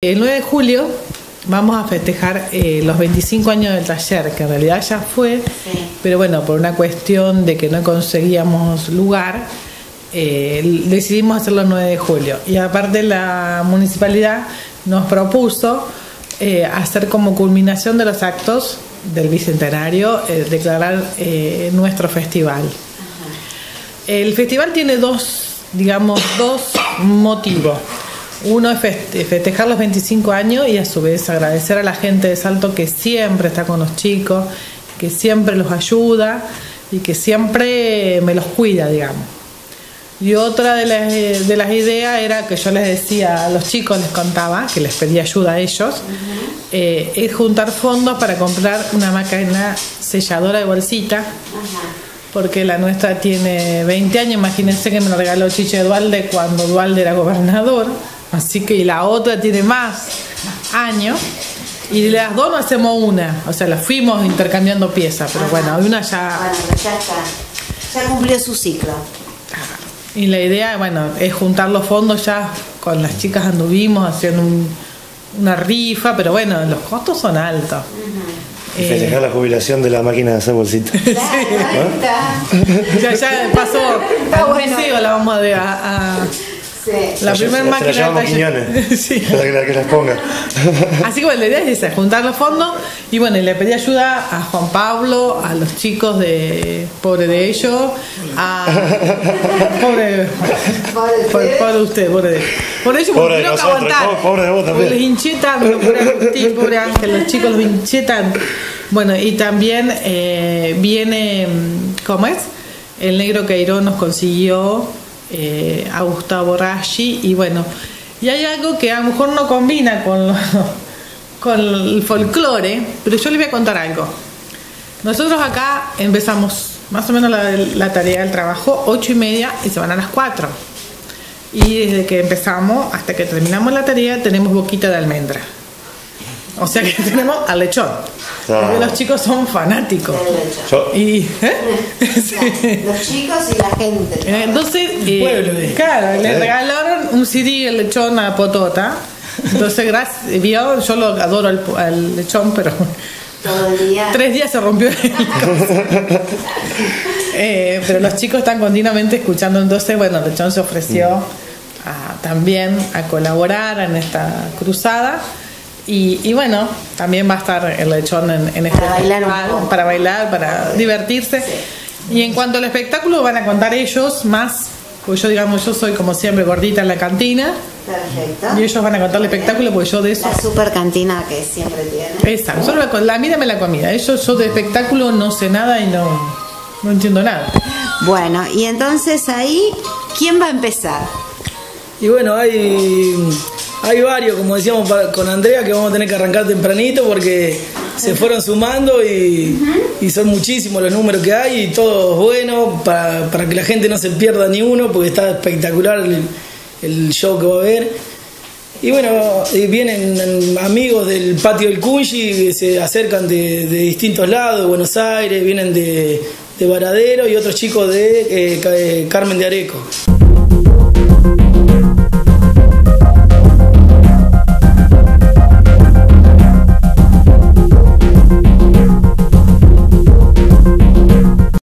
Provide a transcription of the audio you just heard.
El 9 de julio vamos a festejar eh, los 25 años del taller, que en realidad ya fue, pero bueno, por una cuestión de que no conseguíamos lugar, eh, decidimos hacerlo el 9 de julio. Y aparte la municipalidad nos propuso eh, hacer como culminación de los actos del Bicentenario, declarar nuestro festival. El festival tiene dos, digamos, dos motivos. Uno es festejar los 25 años y a su vez agradecer a la gente de Salto que siempre está con los chicos, que siempre los ayuda y que siempre me los cuida, digamos. Y otra de las, de las ideas era que yo les decía a los chicos, les contaba, que les pedía ayuda a ellos, eh, es juntar fondos para comprar una máquina selladora de bolsita, porque la nuestra tiene 20 años, imagínense que me lo regaló Chiche Dualde cuando Dualde era gobernador. Así que la otra tiene más años. Y de las dos no hacemos una. O sea, las fuimos intercambiando piezas. Pero bueno, una ya. Bueno, ya está. Ya cumplió su ciclo. Y la idea, bueno, es juntar los fondos ya. Con las chicas anduvimos haciendo una rifa. Pero bueno, los costos son altos. Y festejar la jubilación de la máquina de hacer bolsitas. sí. ya, ya pasó. Está bueno. la vamos a, a la primera máquina. La sí. Para que, las ponga. Así que bueno, la idea es esa, juntar los fondos. Y bueno, le pedí ayuda a Juan Pablo, a los chicos de Pobre de ellos, a. pobre. Pobre, pobre usted, pobre de Por ellos, pobre de nosotros, aguantar. Pobre de vos también. Los hinchetan, pobre, pobre Ángel, los chicos los hinchetan. Bueno, y también eh, viene, ¿cómo es? El negro Queirón nos consiguió eh, a Gustavo y bueno, y hay algo que a lo mejor no combina con, con el folclore, pero yo les voy a contar algo. Nosotros acá empezamos más o menos la, tarea del trabajo ocho y media y se van a las 4. Y desde que empezamos hasta que terminamos la tarea tenemos boquita de almendra. O sea que tenemos al lechón. Porque los chicos son fanáticos. Y, ¿eh? Los chicos y la gente. Eh, entonces, eh, claro, le regalaron un CD el lechón a Potota. Entonces, gracias, vio, yo lo adoro al, lechón, pero todo el día. Tres días se rompió el eh, Pero los chicos están continuamente escuchando. Entonces, bueno, el lechón se ofreció también a colaborar en esta cruzada. Y, bueno, también va a estar el lechón en, en este para bailar, para bailar, para divertirse. Y en cuanto al espectáculo, van a contar ellos más, pues yo digamos, yo soy como siempre gordita en la cantina. Perfecto. Y ellos van a contar el espectáculo porque yo de eso. La super cantina que siempre tiene. Esa, solo la, la mírame la comida. Ellos, yo de espectáculo no sé nada y no, no entiendo nada. Bueno, y entonces ahí, ¿quién va a empezar? Y bueno, hay hay varios, como decíamos con Andrea, que vamos a tener que arrancar tempranito porque se fueron sumando y, son muchísimos los números que hay y todo bueno para, que la gente no se pierda ni uno porque está espectacular el, show que va a haber. Y bueno, vienen amigos del patio del Cunchi que se acercan de, distintos lados, de Buenos Aires, vienen de, Varadero y otros chicos de eh, Carmen de Areco.